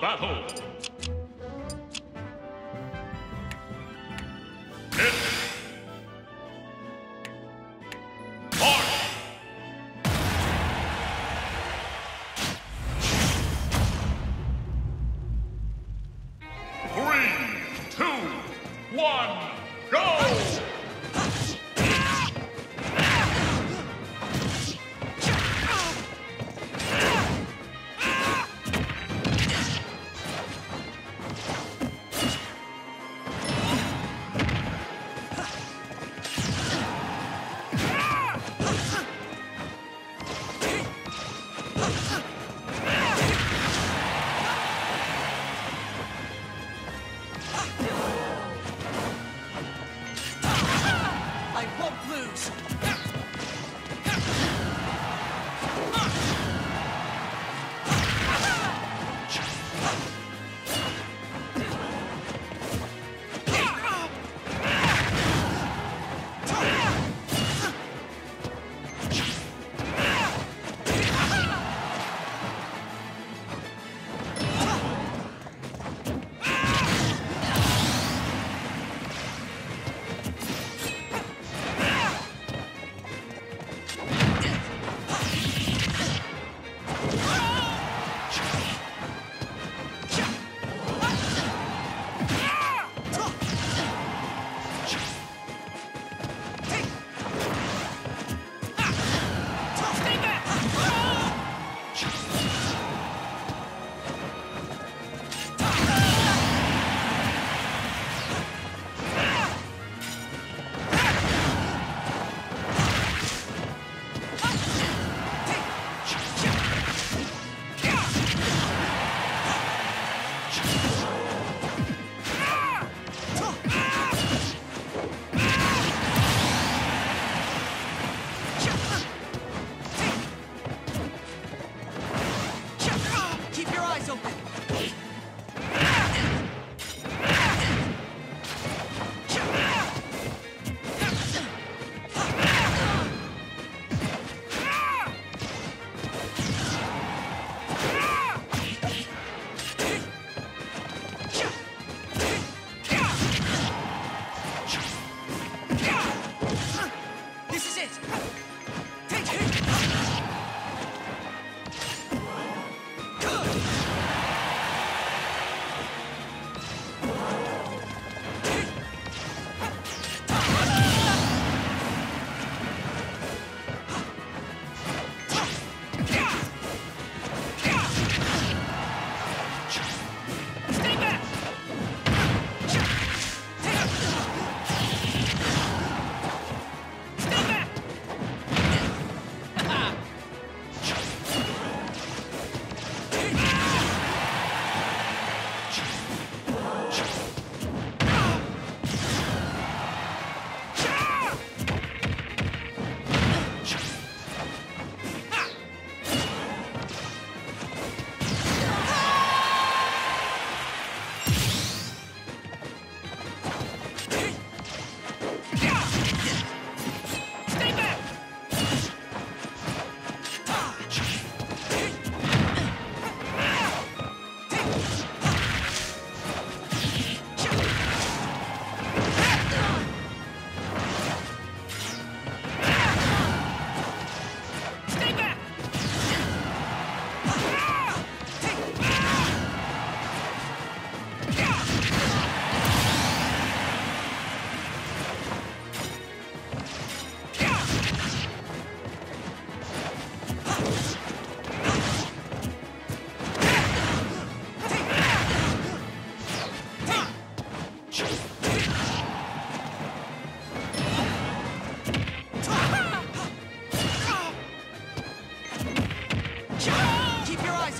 battle. Hit. Three, two, one, go!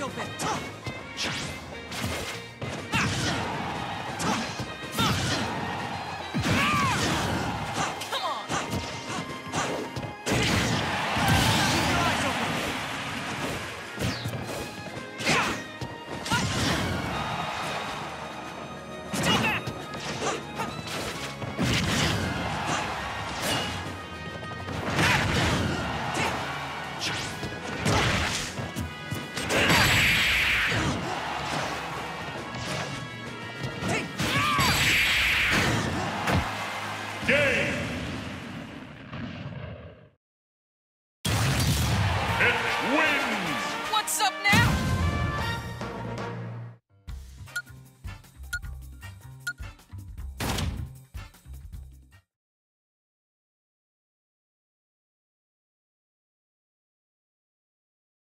open.